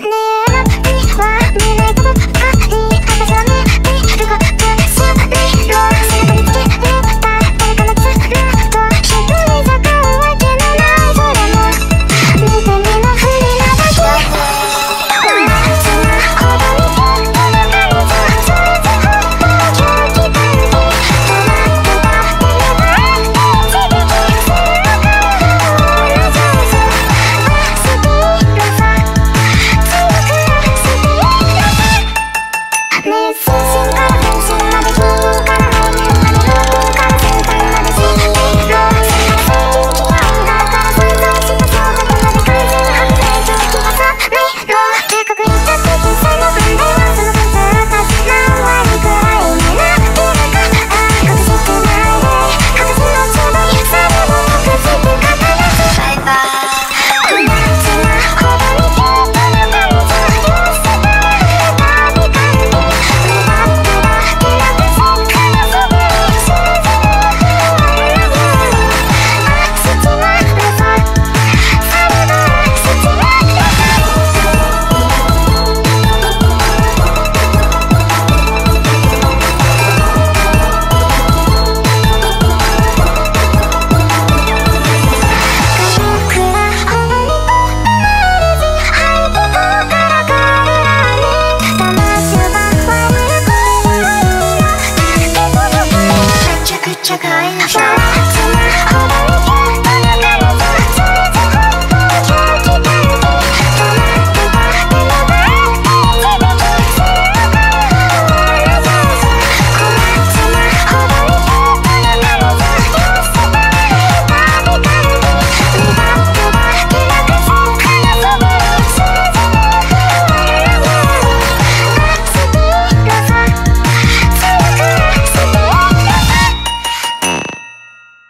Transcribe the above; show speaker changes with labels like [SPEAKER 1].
[SPEAKER 1] Leo. 着愛のさ